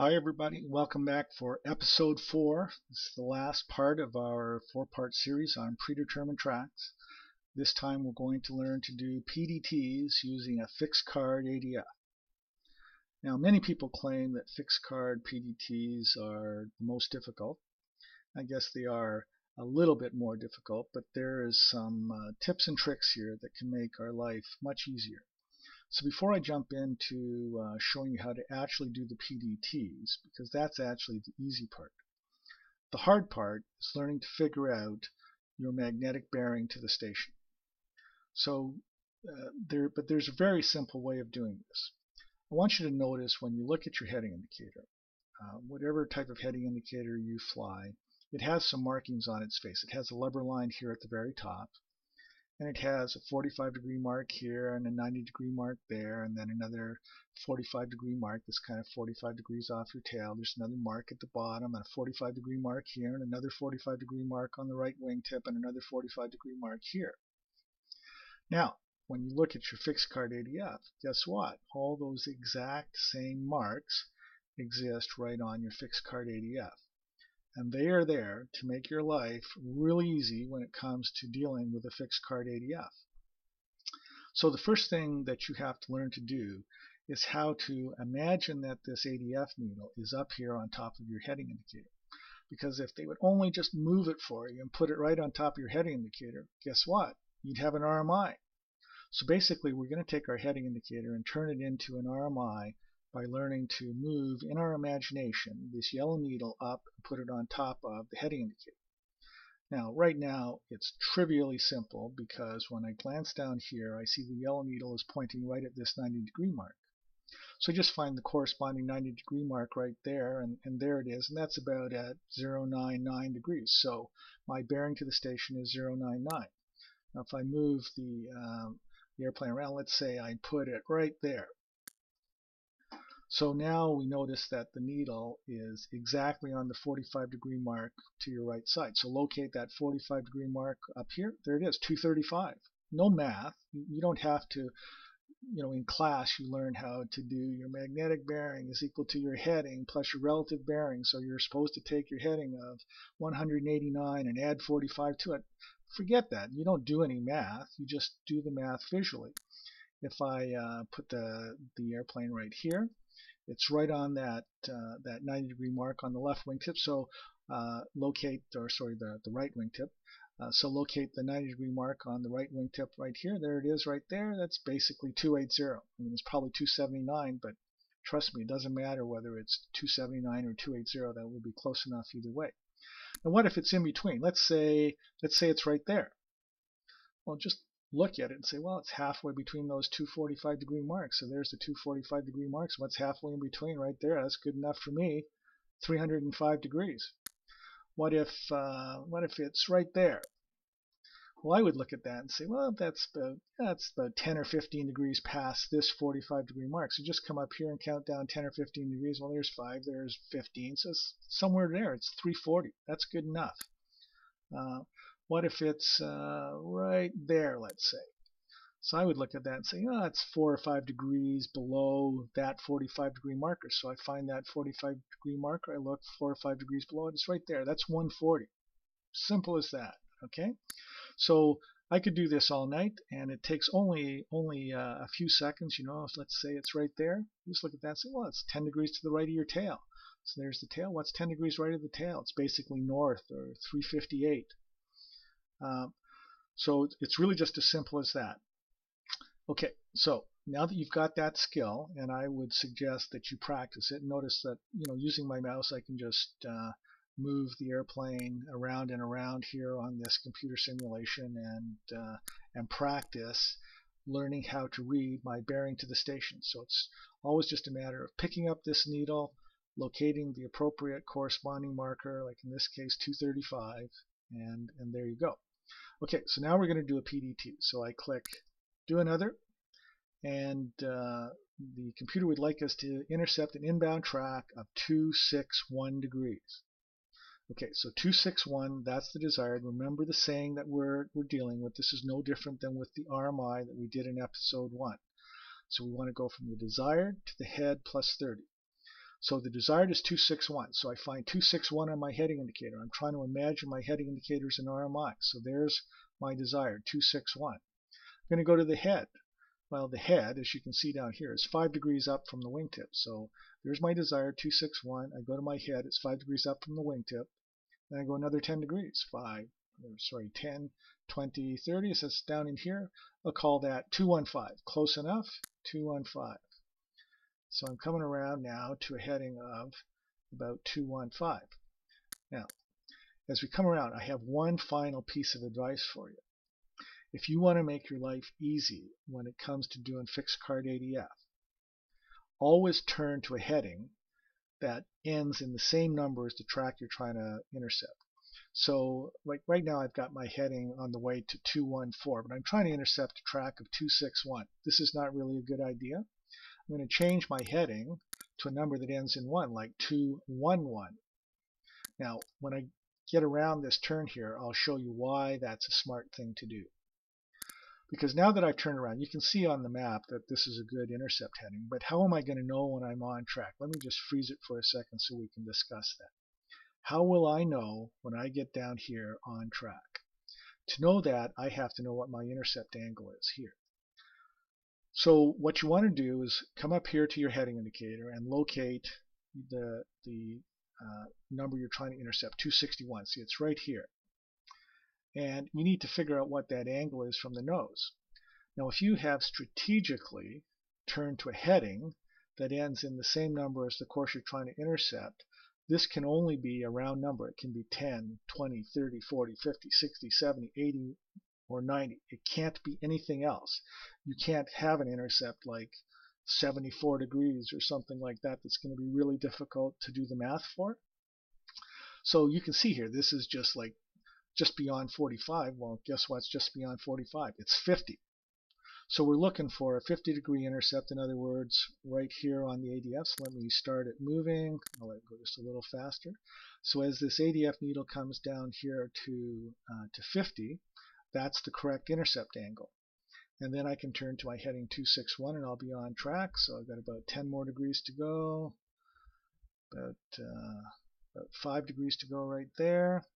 Hi everybody, welcome back for episode 4. This is the last part of our four-part series on predetermined tracks. This time we're going to learn to do PDTs using a fixed card ADF. Now many people claim that fixed card PDTs are the most difficult. I guess they are a little bit more difficult, but there is some uh, tips and tricks here that can make our life much easier. So before I jump into uh, showing you how to actually do the PDTs, because that's actually the easy part, the hard part is learning to figure out your magnetic bearing to the station. So uh, there, but there's a very simple way of doing this. I want you to notice when you look at your heading indicator, uh, whatever type of heading indicator you fly, it has some markings on its face. It has a lubber line here at the very top and it has a 45 degree mark here and a 90 degree mark there and then another 45 degree mark that's kind of 45 degrees off your tail. There's another mark at the bottom and a 45 degree mark here and another 45 degree mark on the right wingtip and another 45 degree mark here. Now when you look at your fixed card ADF guess what? All those exact same marks exist right on your fixed card ADF and they are there to make your life really easy when it comes to dealing with a fixed card ADF. So the first thing that you have to learn to do is how to imagine that this ADF needle is up here on top of your heading indicator. Because if they would only just move it for you and put it right on top of your heading indicator, guess what? You'd have an RMI. So basically we're going to take our heading indicator and turn it into an RMI by learning to move in our imagination this yellow needle up and put it on top of the heading indicator. Now, right now, it's trivially simple because when I glance down here, I see the yellow needle is pointing right at this 90 degree mark. So I just find the corresponding 90 degree mark right there, and, and there it is, and that's about at 099 degrees. So my bearing to the station is 099. Now, if I move the, um, the airplane around, let's say I put it right there. So now we notice that the needle is exactly on the 45 degree mark to your right side. So locate that 45 degree mark up here. There it is, 235. No math. You don't have to, you know, in class you learn how to do your magnetic bearing is equal to your heading plus your relative bearing. So you're supposed to take your heading of 189 and add 45 to it. Forget that. You don't do any math. You just do the math visually. If I uh, put the, the airplane right here, it's right on that uh, that 90 degree mark on the left wingtip. So uh, locate, or sorry, the, the right wingtip. Uh, so locate the 90 degree mark on the right wingtip right here. There it is right there. That's basically 280. I mean, it's probably 279, but trust me, it doesn't matter whether it's 279 or 280. That will be close enough either way. And what if it's in between? Let's say let's say it's right there. Well, just look at it and say, well, it's halfway between those two 45 degree marks. So there's the two 45 degree marks. What's halfway in between right there? That's good enough for me. 305 degrees. What if uh, what if it's right there? Well, I would look at that and say, well, that's about, that's about 10 or 15 degrees past this 45 degree mark. So just come up here and count down 10 or 15 degrees. Well, there's 5, there's 15. So it's somewhere there. It's 340. That's good enough. Uh, what if it's uh, right there, let's say? So I would look at that and say, oh, it's four or five degrees below that 45 degree marker. So I find that 45 degree marker, I look four or five degrees below it, it's right there. That's 140. Simple as that. Okay. So I could do this all night, and it takes only only uh, a few seconds. You know, if let's say it's right there, just look at that and say, well, it's 10 degrees to the right of your tail. So there's the tail. What's 10 degrees right of the tail? It's basically north or 358. Um, so it's really just as simple as that. Okay, so now that you've got that skill, and I would suggest that you practice it, notice that you know using my mouse I can just uh, move the airplane around and around here on this computer simulation and uh, and practice learning how to read my bearing to the station. So it's always just a matter of picking up this needle, locating the appropriate corresponding marker, like in this case 235, and and there you go. Okay, so now we're going to do a PDT. So I click do another, and uh, the computer would like us to intercept an inbound track of 261 degrees. Okay, so 261, that's the desired. Remember the saying that we're, we're dealing with. This is no different than with the RMI that we did in episode 1. So we want to go from the desired to the head plus 30. So the desired is 261. So I find 261 on my heading indicator. I'm trying to imagine my heading indicators in RMI. So there's my desired, 261. I'm going to go to the head. Well, the head, as you can see down here, is 5 degrees up from the wingtip. So there's my desired, 261. I go to my head, it's 5 degrees up from the wingtip. Then I go another 10 degrees, 5, sorry, 10, 20, 30. So it's down in here. I'll call that 215. Close enough? 215. So I'm coming around now to a heading of about 215. Now, as we come around, I have one final piece of advice for you. If you want to make your life easy when it comes to doing fixed card ADF, always turn to a heading that ends in the same number as the track you're trying to intercept. So like right now I've got my heading on the way to 214, but I'm trying to intercept a track of 261. This is not really a good idea. I'm going to change my heading to a number that ends in 1, like 211. Now, when I get around this turn here, I'll show you why that's a smart thing to do. Because now that I've turned around, you can see on the map that this is a good intercept heading, but how am I going to know when I'm on track? Let me just freeze it for a second so we can discuss that. How will I know when I get down here on track? To know that, I have to know what my intercept angle is here. So what you want to do is come up here to your heading indicator and locate the, the uh, number you're trying to intercept, 261. See, it's right here. And you need to figure out what that angle is from the nose. Now, if you have strategically turned to a heading that ends in the same number as the course you're trying to intercept, this can only be a round number. It can be 10, 20, 30, 40, 50, 60, 70, 80, or 90. It can't be anything else. You can't have an intercept like 74 degrees or something like that that's going to be really difficult to do the math for. So you can see here, this is just like just beyond 45. Well, guess what's just beyond 45? It's 50. So we're looking for a 50 degree intercept, in other words, right here on the ADF. So let me start it moving. I'll let it go just a little faster. So as this ADF needle comes down here to, uh, to 50, that's the correct intercept angle. And then I can turn to my heading 261 and I'll be on track. So I've got about 10 more degrees to go. About, uh, about 5 degrees to go right there.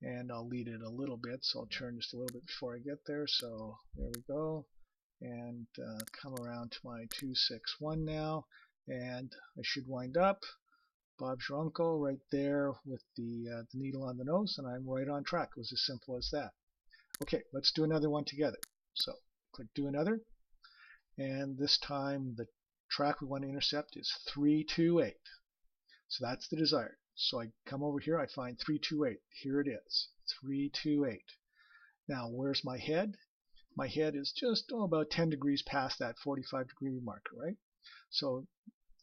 And I'll lead it a little bit, so I'll turn just a little bit before I get there. So there we go. And uh, come around to my 261 now. And I should wind up. Your uncle right there with the, uh, the needle on the nose, and I'm right on track. It was as simple as that. Okay, let's do another one together. So click do another. And this time the track we want to intercept is 328. So that's the desired. So I come over here, I find 328. Here it is, 328. Now where's my head? My head is just oh, about 10 degrees past that 45 degree marker, right? So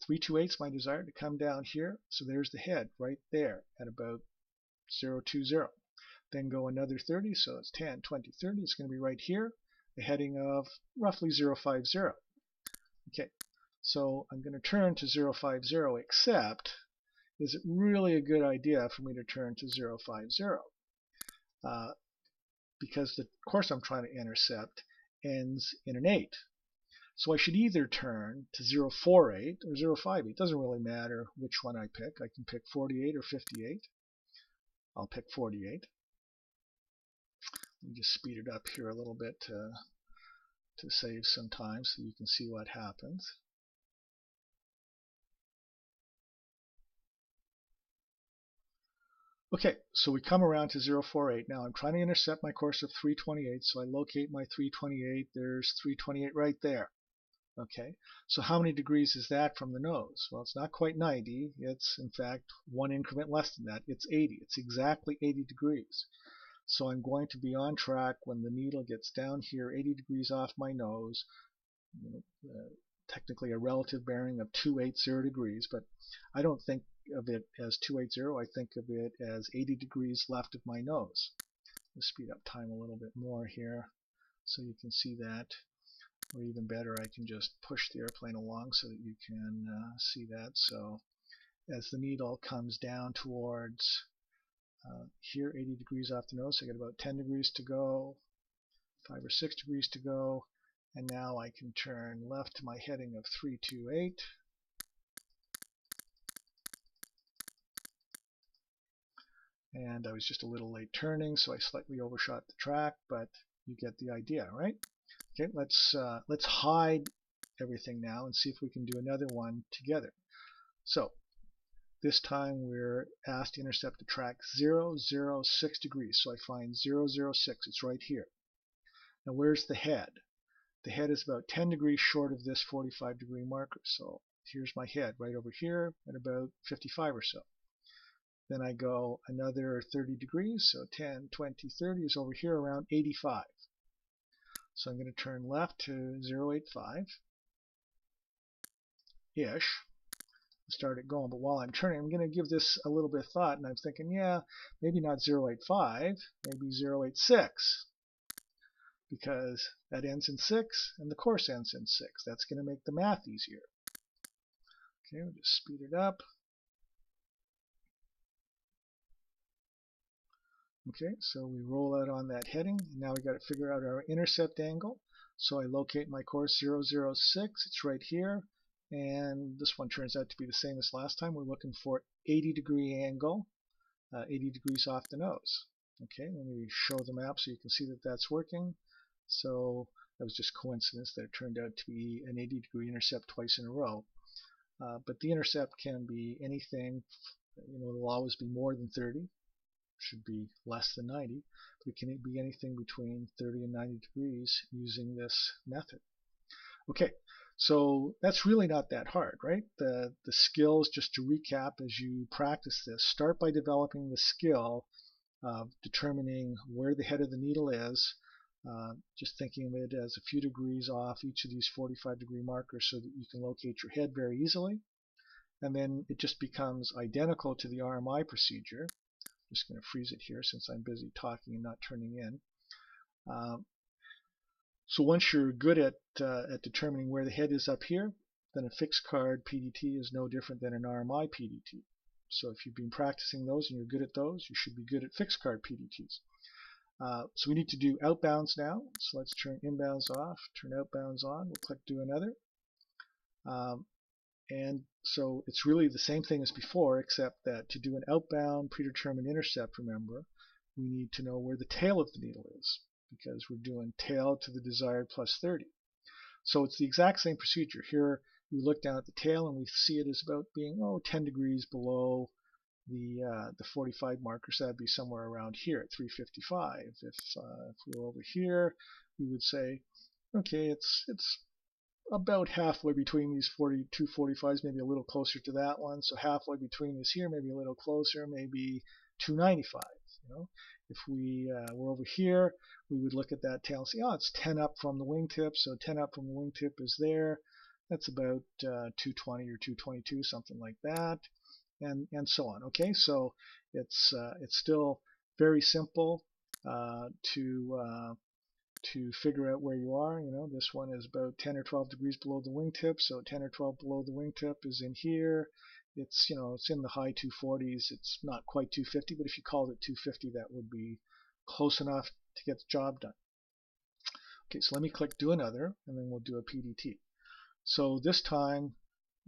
328 is my desire to come down here. So there's the head right there at about 020 then go another 30, so it's 10, 20, 30. It's going to be right here, a heading of roughly 050. Okay, so I'm going to turn to 050, except is it really a good idea for me to turn to 050? Uh, because the course I'm trying to intercept ends in an 8. So I should either turn to 048 or 058. It doesn't really matter which one I pick. I can pick 48 or 58. I'll pick 48. Let me just speed it up here a little bit to, to save some time so you can see what happens. Okay, so we come around to 048. Now I'm trying to intercept my course of 328, so I locate my 328. There's 328 right there. Okay, so how many degrees is that from the nose? Well, it's not quite 90. It's, in fact, one increment less than that. It's 80. It's exactly 80 degrees. So I'm going to be on track when the needle gets down here 80 degrees off my nose, you know, uh, technically a relative bearing of 280 degrees, but I don't think of it as 280, I think of it as 80 degrees left of my nose. Let's speed up time a little bit more here so you can see that. Or even better, I can just push the airplane along so that you can uh, see that. So as the needle comes down towards uh, here, 80 degrees off the nose, so I got about 10 degrees to go, 5 or 6 degrees to go, and now I can turn left to my heading of 328. And I was just a little late turning, so I slightly overshot the track, but you get the idea, right? Okay, let's uh, let's hide everything now and see if we can do another one together. So this time we're asked to intercept the track 0, 0, 6 degrees. So I find 0, 0, 6. It's right here. Now where's the head? The head is about 10 degrees short of this 45 degree marker. So here's my head right over here at about 55 or so. Then I go another 30 degrees, so 10, 20, 30 is over here around 85. So I'm going to turn left to 085 ish. Start it going, but while I'm turning, I'm going to give this a little bit of thought, and I'm thinking, yeah, maybe not 085, maybe 086, because that ends in 6, and the course ends in 6. That's going to make the math easier. Okay, we'll just speed it up. Okay, so we roll out on that heading. Now we got to figure out our intercept angle. So I locate my course 006. It's right here. And this one turns out to be the same as last time. We're looking for 80 degree angle, uh, 80 degrees off the nose. Okay, let me show the map so you can see that that's working. So that was just coincidence that it turned out to be an 80 degree intercept twice in a row. Uh, but the intercept can be anything, you know, it'll always be more than 30, should be less than 90, but it can be anything between 30 and 90 degrees using this method. Okay, so that's really not that hard, right? The, the skills, just to recap as you practice this, start by developing the skill of determining where the head of the needle is, uh, just thinking of it as a few degrees off each of these 45 degree markers so that you can locate your head very easily. And then it just becomes identical to the RMI procedure. I'm just going to freeze it here since I'm busy talking and not turning in. Um, so once you're good at, uh, at determining where the head is up here, then a fixed card PDT is no different than an RMI PDT. So if you've been practicing those and you're good at those, you should be good at fixed card PDTs. Uh, so we need to do outbounds now. So let's turn inbounds off, turn outbounds on. We'll click do another. Um, and so it's really the same thing as before, except that to do an outbound predetermined intercept, remember, we need to know where the tail of the needle is because we're doing tail to the desired plus 30. So it's the exact same procedure. Here we look down at the tail and we see it as about being oh 10 degrees below the uh, the 45 marker, so that'd be somewhere around here at 355. If uh, if we were over here, we would say, okay, it's it's about halfway between these 42 45s, maybe a little closer to that one. So halfway between is here, maybe a little closer, maybe 295. You know, if we uh, were over here, we would look at that tail and see, oh, it's 10 up from the wingtip, so 10 up from the wingtip is there. That's about uh, 220 or 222, something like that, and and so on. Okay, so it's uh, it's still very simple uh, to uh, to figure out where you are. You know, this one is about 10 or 12 degrees below the wingtip, so 10 or 12 below the wingtip is in here it's you know it's in the high 240s. It's not quite 250, but if you called it 250, that would be close enough to get the job done. Okay, so let me click do another, and then we'll do a PDT. So this time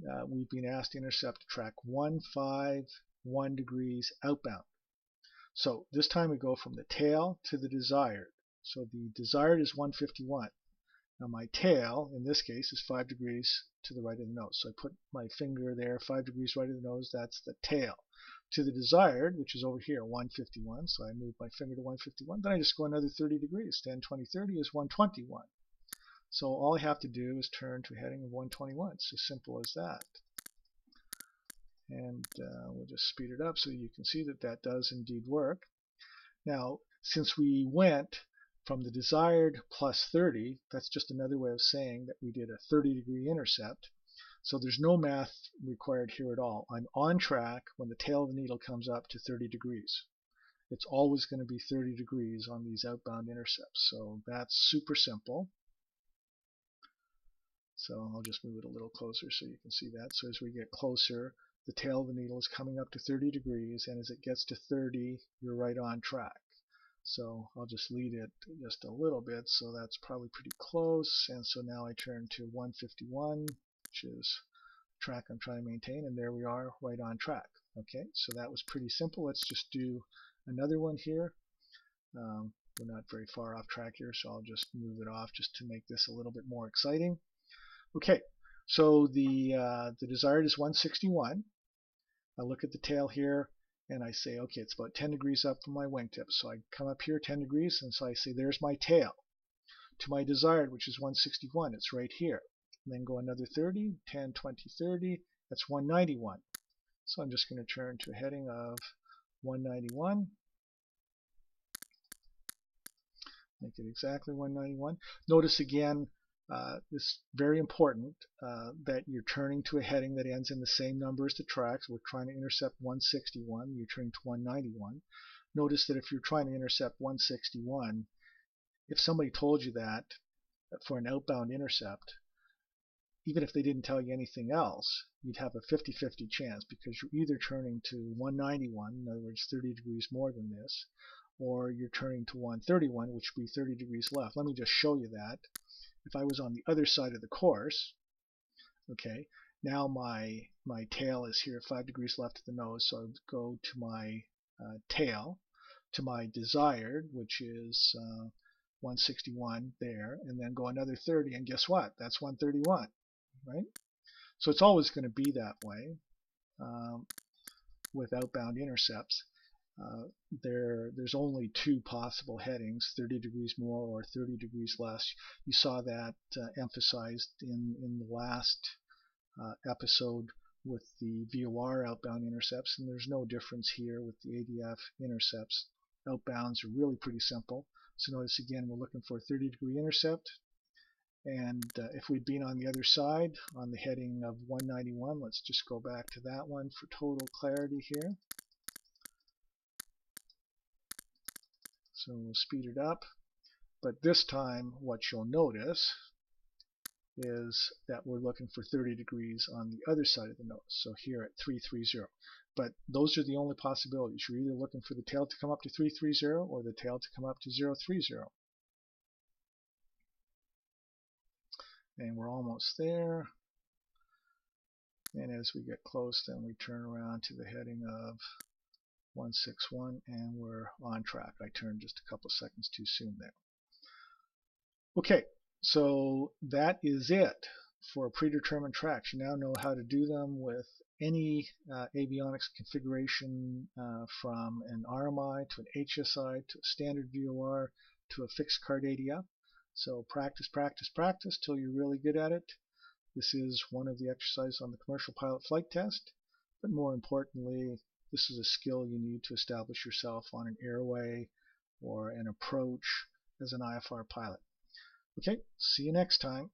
uh, we've been asked to intercept track 151 degrees outbound. So this time we go from the tail to the desired. So the desired is 151. Now my tail, in this case, is 5 degrees to the right of the nose. So I put my finger there, 5 degrees right of the nose, that's the tail. To the desired, which is over here, 151, so I move my finger to 151. Then I just go another 30 degrees. 10, 20, 30 is 121. So all I have to do is turn to a heading of 121. It's as simple as that. And uh, we'll just speed it up so you can see that that does indeed work. Now, since we went from the desired plus 30, that's just another way of saying that we did a 30 degree intercept. So there's no math required here at all. I'm on track when the tail of the needle comes up to 30 degrees. It's always going to be 30 degrees on these outbound intercepts. So that's super simple. So I'll just move it a little closer so you can see that. So as we get closer, the tail of the needle is coming up to 30 degrees, and as it gets to 30, you're right on track. So I'll just lead it just a little bit. So that's probably pretty close. And so now I turn to 151, which is track I'm trying to maintain. And there we are right on track. Okay, so that was pretty simple. Let's just do another one here. Um, we're not very far off track here, so I'll just move it off just to make this a little bit more exciting. Okay, so the uh, the desired is 161. I look at the tail here and I say, okay, it's about 10 degrees up from my wingtip. So I come up here 10 degrees and so I say, there's my tail. To my desired, which is 161, it's right here. And then go another 30, 10, 20, 30, that's 191. So I'm just going to turn to a heading of 191. Make it exactly 191. Notice again, uh, is very important uh, that you're turning to a heading that ends in the same number as the tracks. We're trying to intercept 161. You're turning to 191. Notice that if you're trying to intercept 161, if somebody told you that for an outbound intercept, even if they didn't tell you anything else, you'd have a 50-50 chance because you're either turning to 191, in other words 30 degrees more than this, or you're turning to 131, which would be 30 degrees left. Let me just show you that. If I was on the other side of the course, okay, now my my tail is here 5 degrees left of the nose, so I would go to my uh, tail, to my desired, which is uh, 161 there, and then go another 30, and guess what? That's 131, right? So it's always going to be that way um, with outbound intercepts. Uh, there, there's only two possible headings, 30 degrees more or 30 degrees less. You saw that uh, emphasized in, in the last uh, episode with the VOR outbound intercepts, and there's no difference here with the ADF intercepts. Outbounds are really pretty simple. So notice again, we're looking for a 30 degree intercept. And uh, if we'd been on the other side, on the heading of 191, let's just go back to that one for total clarity here. So we'll speed it up. But this time what you'll notice is that we're looking for 30 degrees on the other side of the nose. So here at 330. But those are the only possibilities. You're either looking for the tail to come up to 330 or the tail to come up to 030. And we're almost there. And as we get close, then we turn around to the heading of 161 and we're on track. I turned just a couple seconds too soon there. Okay, so that is it for predetermined tracks. You now know how to do them with any uh, avionics configuration uh, from an RMI to an HSI to a standard VOR to a fixed card ADF. So practice, practice, practice till you're really good at it. This is one of the exercises on the commercial pilot flight test, but more importantly, this is a skill you need to establish yourself on an airway or an approach as an IFR pilot. Okay, see you next time.